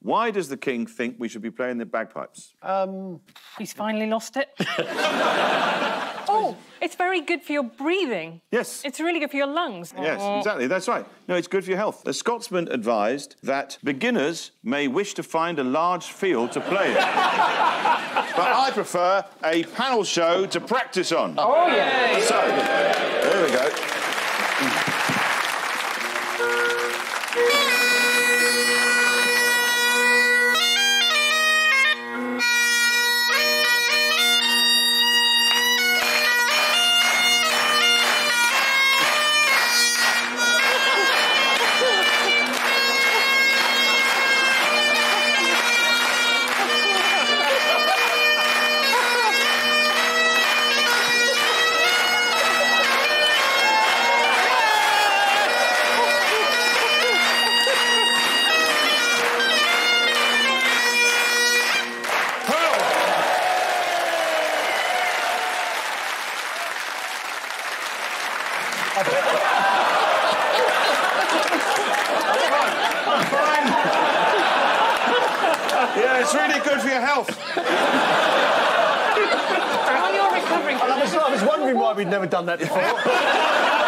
Why does the king think we should be playing the bagpipes? Um, he's finally lost it. oh, it's very good for your breathing. Yes. It's really good for your lungs. Yes, Oh. exactly. That's right. No, it's good for your health. A Scotsman advised that beginners may wish to find a large field to play in. but I prefer a panel show to practice on. Oh, yeah. So, there we go. Yeah, it's really good for your health. While you're recovering I was, I was wondering why we'd never done that before.